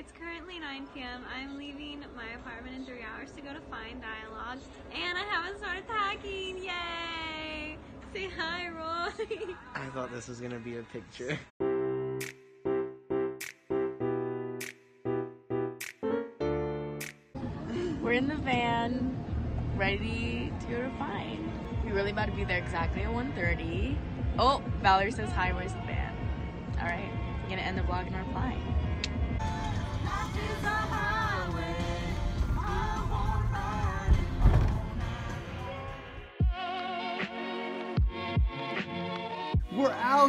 it's currently 9 p.m. I'm leaving my apartment in three hours to go to FIND Dialogue, and I haven't started packing. Yay! Say hi, Roy. I thought this was gonna be a picture. We're in the van, ready to go to FIND. We're really about to be there exactly at 1.30. Oh, Valerie says hi, where's the van? All right, I'm gonna end the vlog and we're flying.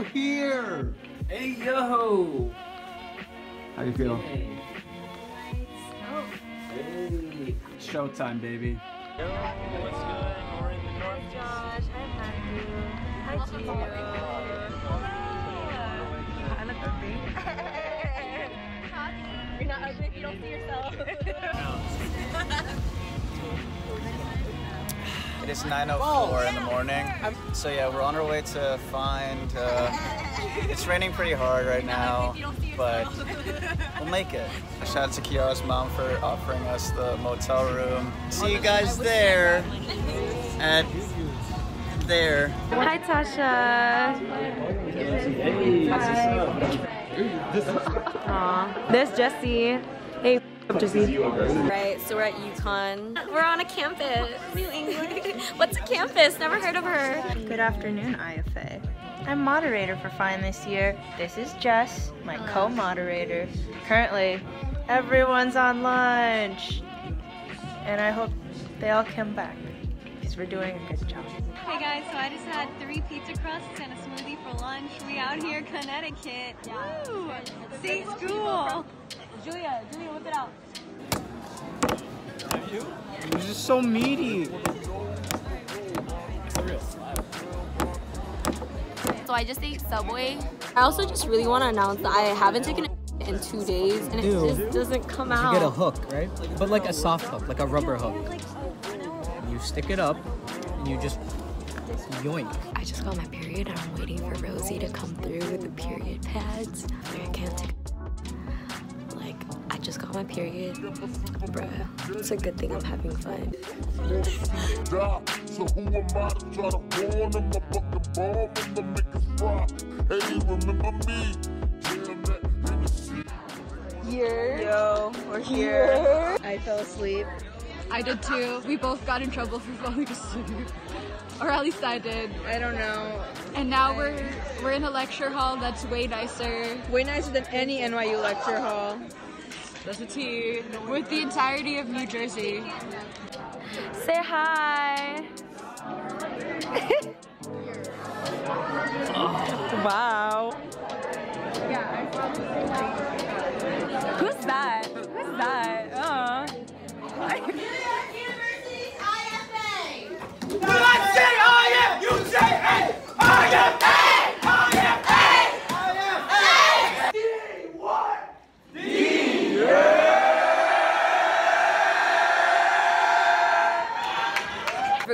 We're here! Hey yo! How you feel? Hey. Hey. Showtime, baby. What's good? We're in the north. Josh, hi Matthew. Hi Gio. I look ugly. You're not ugly if you don't see yourself. It is 9.04 in the morning. So yeah, we're on our way to FIND, uh, it's raining pretty hard right now, but we'll make it. Shout out to Kiara's mom for offering us the motel room. See you guys there at there. Hi Tasha. Aw. There's Jesse. Jesse. Right, so we're at UConn. We're on a campus. New England. What's a campus? Never heard of her. Good afternoon, IFA. I'm moderator for FIND this year. This is Jess, my uh. co-moderator. Currently, everyone's on lunch. And I hope they all come back because we're doing a good job. Hey guys, so I just had three pizza crusts and a smoothie for lunch. We out here, Connecticut. Woo! State school. Julia, Julia, whip it out. This just so meaty. So I just ate Subway. I also just really want to announce that I haven't taken it in two days and it Ew. just doesn't come out. You get a hook, right? But like a soft hook, like a rubber hook. You stick it up and you just yoink. I just got my period and I'm waiting for Rosie to come through with the period pads. I can't take Like, I just got my period. Bruh, it's a good thing I'm having fun. So who am I to try to warn them? I fucking bomb them to make us fry. Hey, remember me? Damn. Yo, we're here. I fell asleep. I did too. We both got in trouble for falling asleep. Or at least I did. I don't know. And now we're we're in a lecture hall that's way nicer. Way nicer than any NYU lecture hall. That's a T. With the entirety of New Jersey. Say hi. wow. Who's that? Who's that? Oh.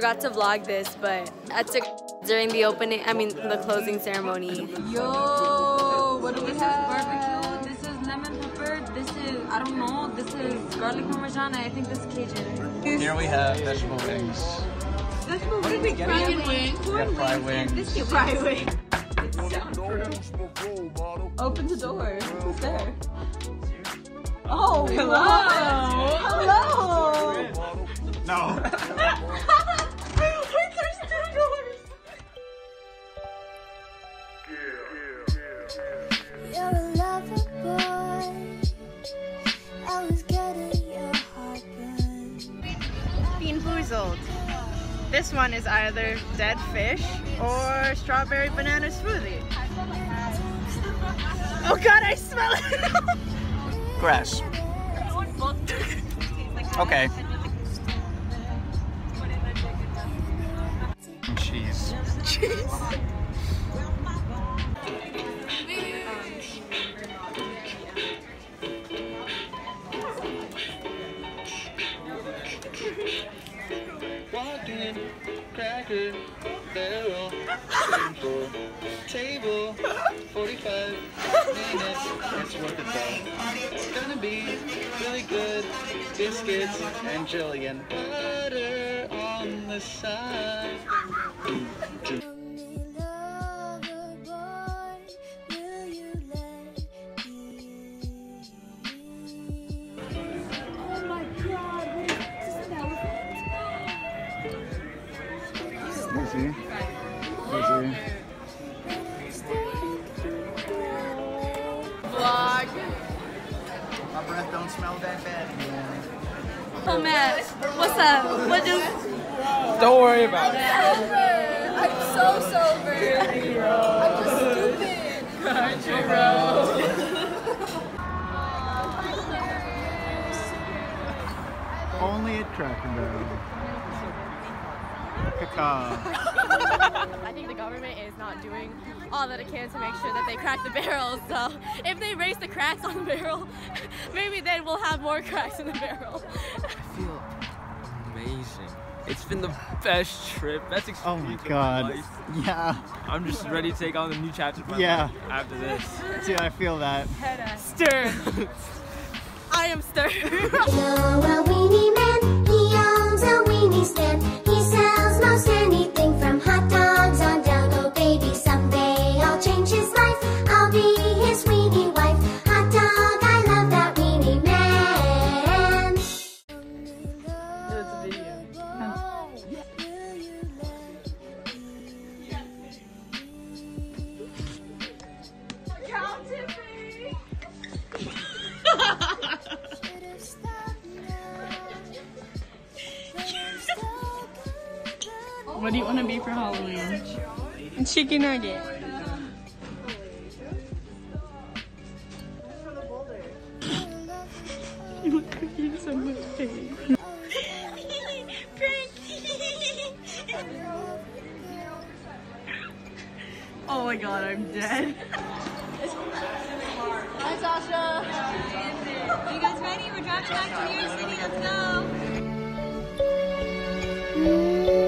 Forgot to vlog this, but I took during the opening, I mean the closing ceremony. Yo, what do we have? Barbecue. This is lemon pepper. This is I don't know. This is garlic parmesan. I think this is Cajun. Here we have vegetable wings. What did we get? Fried wings. We have fried wings. Fried wings. Who's my role model? Open the door. Who's there? Oh, hello. Hello. Boozled. This one is either dead fish or strawberry banana smoothie. Oh god, I smell it! Grass. Okay. Cheese. Cheese. Table. 45 minutes. It's worth it though. It's gonna be really good. Biscuits and Jillian. Butter on the side. Vlog. My breath don't smell that bad anymore. Oh, Matt, what's up? What just... Don't worry about it. I'm so sober. I'm just stupid. Only at Cracker Barrel. Caca. I think the government is not doing all that it can to make sure that they crack the barrels. So if they raise the cracks on the barrel, maybe then we'll have more cracks in the barrel. I feel amazing. It's been the best trip. Best experience Oh my of god. life. Yeah. I'm just ready to take on the new chapter of my Yeah. life after this. Dude, I feel that. Stir. I am stir. What do you want to be for Halloween? A chicken nugget. you look cooking so much pain. oh my god, I'm dead. Hi, Sasha. Are you guys ready? We're driving back to New York City. Let's go.